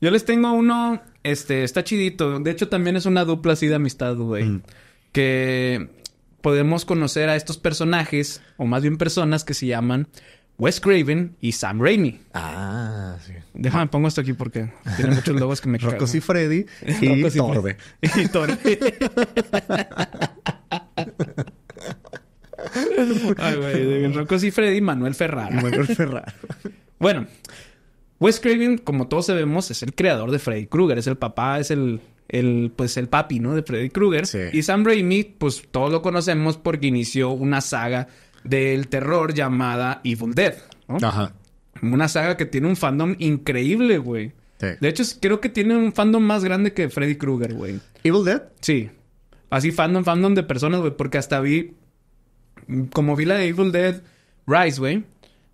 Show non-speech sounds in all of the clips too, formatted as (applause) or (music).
Yo les tengo uno, este, está chidito. De hecho, también es una dupla así de amistad, güey. Mm. Que podemos conocer a estos personajes, o más bien personas que se llaman Wes Craven y Sam Raimi. Ah, sí. Déjame pongo esto aquí porque tiene muchos (laughs) logos que me Rocco cagan. y Freddy (laughs) y Rocco Torbe. (laughs) Y Torbe. Ay, güey. Rocco y Freddy y Manuel Ferrara. Manuel Ferrara. Bueno, Wes Craven, como todos sabemos, es el creador de Freddy Krueger. Es el papá, es el, el pues el papi, ¿no? De Freddy Krueger. Sí. Y Sam Raimi, pues todos lo conocemos porque inició una saga del terror llamada Evil Dead, ¿no? Ajá. Una saga que tiene un fandom increíble, güey. Sí. De hecho, creo que tiene un fandom más grande que Freddy Krueger, güey. Evil Dead. Sí. Así fandom, fandom de personas, güey. Porque hasta vi... Como vi la de Evil Dead Rise, güey.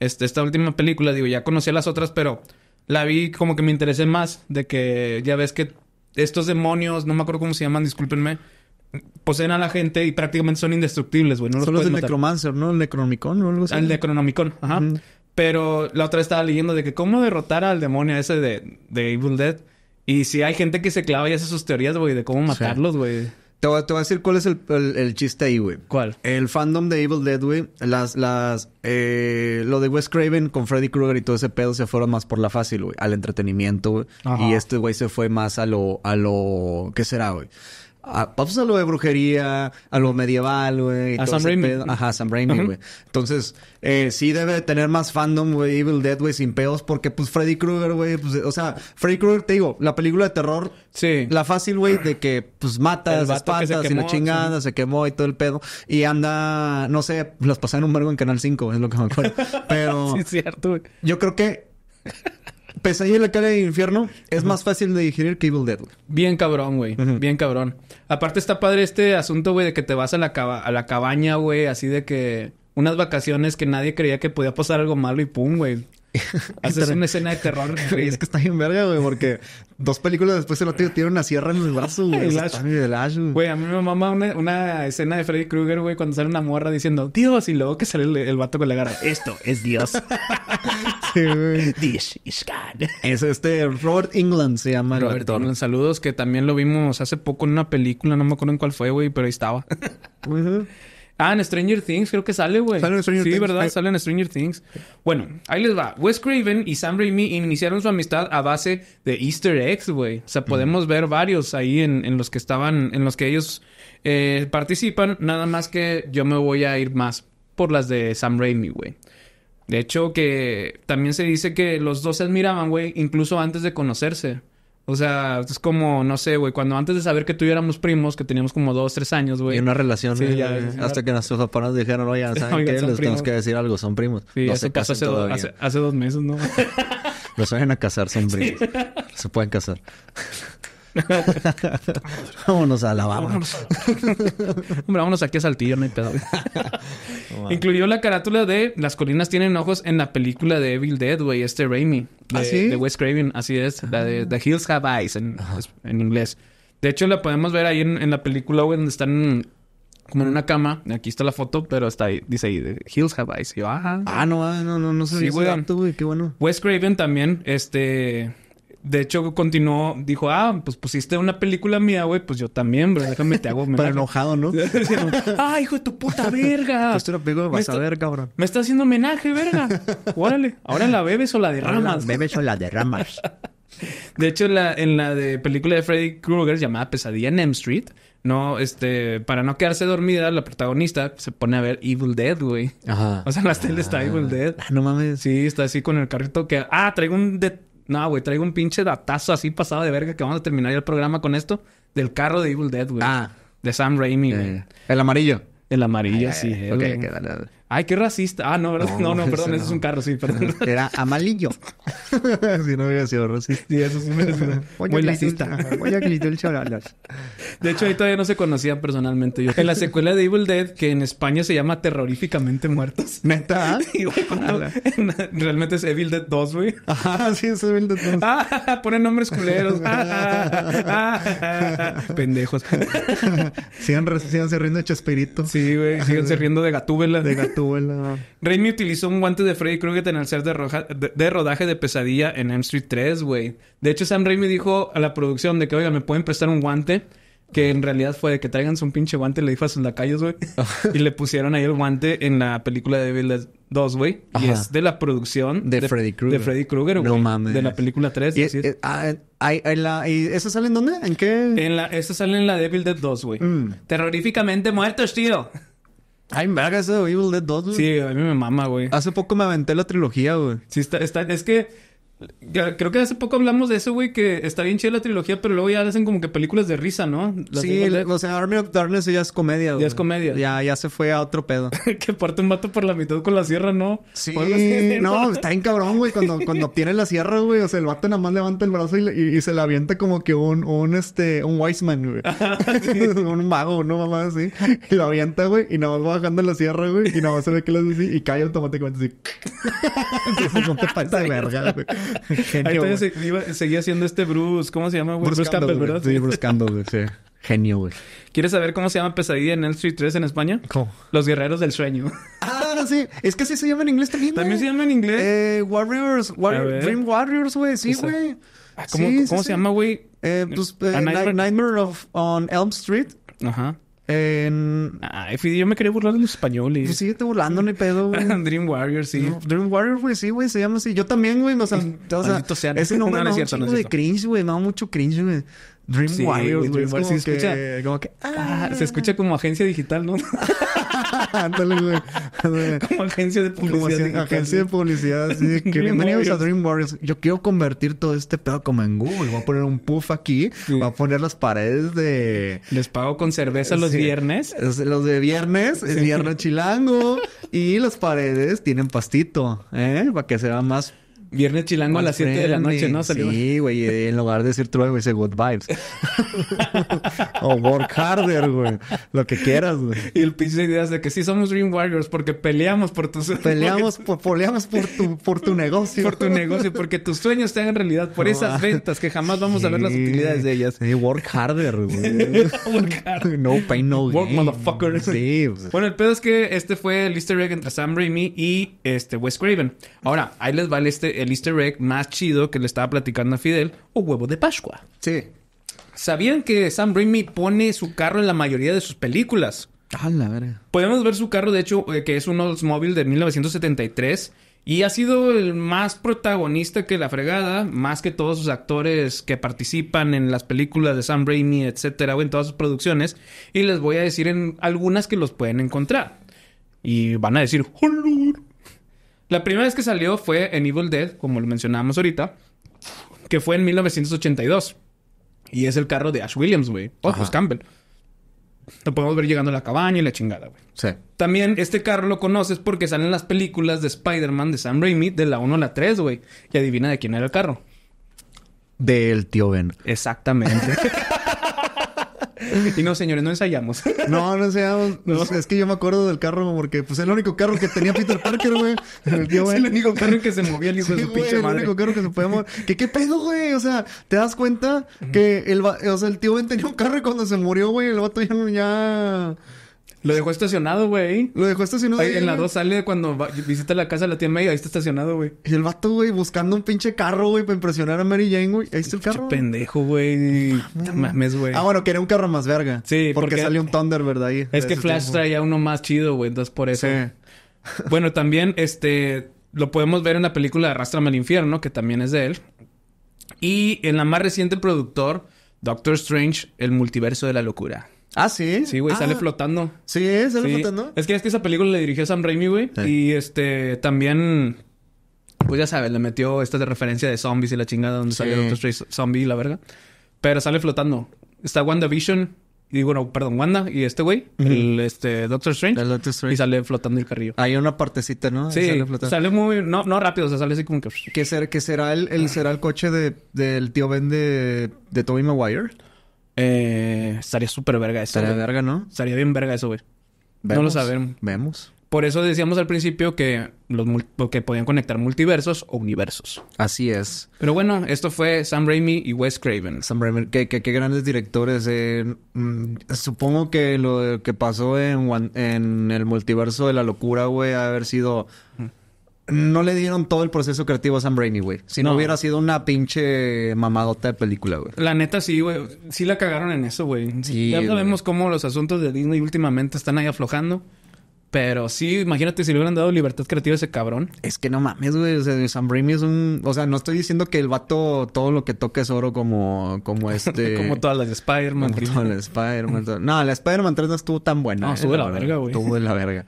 Este, esta última película, digo, ya conocía las otras, pero... La vi como que me interesé más. De que ya ves que estos demonios, no me acuerdo cómo se llaman, discúlpenme. Poseen a la gente y prácticamente son indestructibles, güey. No los puedes del matar. Necromancer, ¿no? El Necronomicon o algo así. Al Necronomicon, ajá. Pero la otra vez estaba leyendo de que cómo derrotar al demonio ese de, de Evil Dead. Y si hay gente que se clava y hace sus teorías, güey, de cómo matarlos, güey. Te, voy, te voy a decir cuál es el, el- el chiste ahí, güey. ¿Cuál? El fandom de Evil Dead, güey. Las, las, eh, lo de Wes Craven con Freddy Krueger y todo ese pedo se fueron más por la fácil, güey. Al entretenimiento, güey. Y este güey se fue más a lo, a lo, ¿qué será, güey? A, pues a lo de brujería, a lo medieval, güey. A Sam Raimi. Ajá, Sam Raimi, güey. Entonces, eh, sí debe de tener más fandom, güey, Evil Dead, güey, sin pedos. Porque, pues, Freddy Krueger, güey, pues, o sea, Freddy Krueger, te digo, la película de terror Sí. la fácil, güey, de que pues matas, vato que y la chingada, se quemó y todo el pedo. Y anda, no sé, las pasé en un vergo en Canal 5, es lo que me acuerdo. (laughs) Pero Sí, es cierto, güey. yo creo que Pesadilla en la calle del infierno es más fácil de digerir que Evil Dead, güey. Bien cabrón, güey. Bien cabrón. Aparte está padre este asunto, güey, de que te vas a la, caba- a la cabaña, güey, así de que... Unas vacaciones que nadie creía que podía pasar algo malo y pum, güey. (laughs) Haces una escena de terror, (laughs) Güey, es que está bien verga, güey, porque dos películas después el otro tiene una sierra en el brazo, güey. El Ash. el Ash, güey. Güey, a mí me mama una, una escena de Freddy Krueger, güey, cuando sale una morra diciendo Dios, y luego que sale el, el vato con la garra. Esto es Dios. (laughs) Sí, (laughs) güey. This is God. Es este Robert England se llama el Robert actor. Englund, saludos, que también lo vimos hace poco en una película, no me acuerdo en cuál fue, güey, pero ahí estaba. Ah, en Stranger Things creo que sale, güey. Sale en Stranger sí, Things. ¿verdad? Ahí- Sale en Stranger Things. Bueno, ahí les va. Wes Craven y Sam Raimi iniciaron su amistad a base de Easter eggs, güey. O sea, podemos ver varios ahí en, en los que estaban, en los que ellos eh, participan. Nada más que yo me voy a ir más por las de Sam Raimi, güey. De hecho, que también se dice que los dos se admiraban, güey, incluso antes de conocerse. O sea, es como, no sé, güey, cuando antes de saber que tú y yo éramos primos, que teníamos como dos, tres años, güey. Y una relación, Sí, eh, ya, eh, hasta que nuestros papás nos dijeron, oye, ¿saben (laughs) Oigan, qué? Les tenemos que decir algo, son primos. Sí, no se hace, do- todavía. hace, hace dos meses, ¿no? (laughs) Se vayan a casar, son (laughs) primos. Se pueden casar. (laughs) Vámonos a la barra. Hombre, vámonos aquí a Saltillo, no hay pedo. (laughs) Incluyó la carátula de Las colinas tienen ojos en la película de Evil Dead, güey, este Raimi. De, ¿Ah, sí? de Wes Craven, así es. La de The Hills Have Eyes en, en inglés. De hecho, la podemos ver ahí en, en la película, güey, donde están como en una cama. Aquí está la foto, pero está ahí, dice ahí, The Hills Have Eyes. Y yo, ajá. Ah, no, ah, no, no, no Sí, ese güey. dato, güey. Qué bueno. Wes Craven también, este... De hecho, continuó, dijo, ah, pues pusiste una película mía, güey, pues yo también, bro, déjame te hago Pero (laughs) homenaje". enojado, ¿no? (laughs) ¡Ah, hijo de tu puta verga! (laughs) Pues pego, Me vas a ver, cabrón. Me está haciendo homenaje, verga. Órale. ¿Ahora la bebes o la derramas? Bebes o la derramas. De hecho, en la, en la de película de Freddy Krueger llamada Pesadilla en M Street, no, este, para no quedarse dormida, la protagonista se pone a ver Evil Dead, güey. Ajá. O sea, en la tele está Evil Dead. Ah, no mames. Sí, está así con el carrito que... Ah, traigo un... De... No, güey, traigo un pinche datazo así pasado de verga que vamos a terminar ya el programa con esto. Del carro de Evil Dead, güey. Ah. De Sam Raimi, güey. Eh, el amarillo. El amarillo, sí. Ok, güey. ok, dale, dale. Ay, qué racista. Ah, no, ¿verdad? No, no, No, perdón, ese ese es no. un carro, sí, perdón. (laughs) Era amarillo. si (laughs) no hubiera sido racista. Sí, eso sí me Muy racista. Voy a gritar el charalas. De hecho, ahí todavía no se conocían personalmente. Yo. En la secuela de Evil Dead, que en España se llama Terroríficamente Muertos. ¿Neta? (laughs) Y, güey, cuando- realmente es Evil Dead 2, güey. Ajá, sí, eso es el de todos. Ah, ponen nombres culeros. Ah, ah, ah. Pendejos. Sigan, síganse riendo de Chespirito. Sí, güey. Síganse riendo de Gatúbela. De gato. Tuvo la... Raimi utilizó un guante de Freddy Krueger en el set de, roja- de- de rodaje de Pesadilla en M Street 3, güey. De hecho, Sam Raimi dijo a la producción de que, oiga, ¿me pueden prestar un guante? Que en realidad fue de que traigan un pinche guante, le dijo a sus lacayos, güey. (laughs) y le pusieron ahí el guante en la película de Devil Dead 2, güey. Y es de la producción De Freddy Krueger. De Freddy Krueger, No mames. De la película 3, Y, es. eh, ah, hay- hay la- ¿Y eso sale en dónde? ¿En qué? En la, esta sale en la Devil Dead 2, güey. Mm. Terroríficamente muertos, tío. Ay, verga, ese de Evil Dead 2, güey. Sí, a mí me mama, güey. Hace poco me aventé la trilogía, güey. Sí, está, está, es que creo que hace poco hablamos de eso, güey, que está bien chida la trilogía, pero luego ya hacen como que películas de risa, ¿no? Las Sí, de o sea, Army of Darkness ya es comedia, güey. es comedia. Ya, ya se fue a otro pedo. (laughs) que parte un vato por la mitad con la sierra, ¿no? Sí, (laughs) no, está bien cabrón, güey. Cuando, cuando obtiene la sierra, güey. O sea, el vato nada más levanta el brazo y, y- y se le avienta como que un, un, este, un wise man, güey. (laughs) un mago, ¿no? Mamá, así. Y lo avienta, güey. Y nada más va bajando la sierra, güey. Y nada más se ve que lo hace así. Y cae automáticamente así. Entonces, no te parece de verga, güey. Ahí Genio, todavía se- iba- seguía siendo este Bruce, ¿cómo se llama, güey? Bruce, Campbell, güey. ¿verdad? Sí, Bruce Campbell, güey. Sí. Genio, güey. ¿Quieres saber cómo se llama Pesadilla en Elm Street 3 en España? ¿Cómo? Los Guerreros del Sueño. Ah, sí. Es que así se llama en inglés también, También güey. se llama en inglés. Eh, Warriors, ver. Dream Warriors, güey, sí, Esa. güey. Ah, ¿Cómo, Sí, cómo sí. se llama, güey? Eh, pues, eh, Nightmare- Nightmare of, on Elm Street. Ajá. En... Ay, yo me quería burlar de los españoles. Pues síguete burlando, hay pedo, güey. (laughs) Dream Warrior, sí. No, Dream Warrior, güey, sí, güey, se llama así. Yo también, güey, o sea, o sea ese nombre (laughs) No, no es cierto, no es de cierto. cringe, güey, me da mucho cringe, güey. Dream Sí, Warriors, güey, como que, escucha. como que, Ah, se escucha como agencia digital, ¿no? (laughs) ándale, güey. ándale. (laughs) como agencia de Como publicidad. digital, agencia de publicidad, (laughs) que bienvenidos a. Dream Warriors. Yo quiero convertir todo este pedo como en Google. Voy a poner un puff aquí, Sí. voy a poner las paredes de Les pago con cerveza los Sí. viernes. Es- Los de viernes, es viernes chilango. y las paredes tienen pastito, ¿eh? Para que sea más. Viernes chilango a las 7 de la noche, ¿no? Salió. Sí, güey. En lugar de decir true, güey, dice good vibes. (laughs) o work harder, güey. Lo que quieras, güey. Y el pinche idea de que sí somos Dream Warriors porque peleamos por tus Peleamos, (laughs) por, peleamos por tu, por tu negocio. por tu negocio, porque tus sueños te hagan realidad, por No, esas ah. ventas que jamás vamos a ver las utilidades de ellas. Sí, work harder, güey. (laughs) Work hard. no pain, no Work, motherfucker. Sí, pues. Bueno, el pedo es que este fue el easter egg entre Sam Raimi y este Wes Craven. Ahora, ahí les va el, este, el easter egg más chido que le estaba platicando a Fidel, o huevo de Pascua. Sí. ¿Sabían que Sam Raimi pone su carro en la mayoría de sus películas? Ah, la verga. Podemos ver su carro, de hecho, eh, que es un Oldsmobile de 1973. Y ha sido el más protagonista que la fregada, más que todos sus actores que participan en las películas de Sam Raimi, etcétera, o en todas sus producciones. Y les voy a decir en algunas que los pueden encontrar. Y van a decir, "Hola". La primera vez que salió fue en Evil Dead, como lo mencionábamos ahorita, que fue en 1982. Y es el carro de Ash Williams, güey. O Ajá. pues Campbell. Lo podemos ver llegando a la cabaña y la chingada, güey. Sí. También este carro lo conoces porque salen las películas de Spider-Man de Sam Raimi de la 1 a la 3, güey. Y adivina de quién era el carro. Del tío Ben. Exactamente. (laughs) y no, señores, no ensayamos. (laughs) No, no sé. pues, Es que yo me acuerdo del carro porque pues el único carro que tenía Peter Parker, güey. (laughs) El tío es Ben. el único carro en que se movía el hijo Sí, de su güey, pinche el madre. único carro que se podía mover. ¿Qué, ¿Qué pedo, güey? O sea, ¿te das cuenta que el, o sea, el tío Ben tenía un carro y cuando se murió, güey, el vato ya no, ya... Lo dejó estacionado, güey. Lo dejó estacionado Ahí ahí, En la güey. 2 sale cuando va- visita la casa de la tía May, ahí está estacionado, güey. Y el vato, güey, buscando un pinche carro, güey, para impresionar a Mary Jane, güey. Ahí está el carro. Pinche pendejo, güey. Mames, güey. Ah, bueno, quería un carro más verga. Sí, porque, porque- salió un Thunderbird ahí. es que Flash tiempo. traía uno más chido, güey. Entonces por eso. Sí. (laughs) Bueno, también este lo podemos ver en la película Arrástrame al infierno, que también es de él. Y en la más reciente productor, Doctor Strange, el multiverso de la locura. Ah, sí. Sí, güey, Ah, sale flotando. Sí, sale Sí. flotando. Es que es que esa película le dirigió Sam Raimi, güey. Sí. Y este también pues ya sabes, le metió esta de referencia de zombies y la chingada donde Sí. sale Doctor Strange zombie y la verga. Pero sale flotando. Está WandaVision y bueno, perdón, Wanda y este güey, el este Doctor Strange El Doctor Strange. y sale flotando el carrillo. Hay una partecita, ¿no? Sí, sale sale, flotando. muy... No, no rápido, o sea, sale así como que... ¿Qué será, qué será el, el- será el coche de, del tío Ben de, de Tobey Maguire? Eh, estaría súper verga eso. Estaría verga, ¿no? Estaría bien verga eso, güey. No lo sabemos. Vemos. Por eso decíamos al principio que, los que podían conectar multiversos o universos. Así es. Pero bueno, esto fue Sam Raimi y Wes Craven. Sam Raimi, qué, grandes directores. Eh, mm, supongo que lo que pasó en, en el multiverso de la locura, güey, ha haber sido no le dieron todo el proceso creativo a Sam Raimi, güey. Si no. hubiera sido una pinche mamadota de película, güey. La neta sí, güey. Sí la cagaron en eso, güey. Sí, ya sabemos cómo los asuntos de Disney últimamente están ahí aflojando. Pero sí, imagínate si le hubieran dado libertad creativa a ese cabrón. Es que no mames, güey. O sea, Sam Raimi es un... O sea, no estoy diciendo que el vato todo lo que toque es oro como... Como este... (laughs) como todas las de Spider-Man. Como todas las de Spider-Man. (laughs) no, la Spider-Man 3 no estuvo tan buena. No, estuvo de la verga, güey. Estuvo de la verga.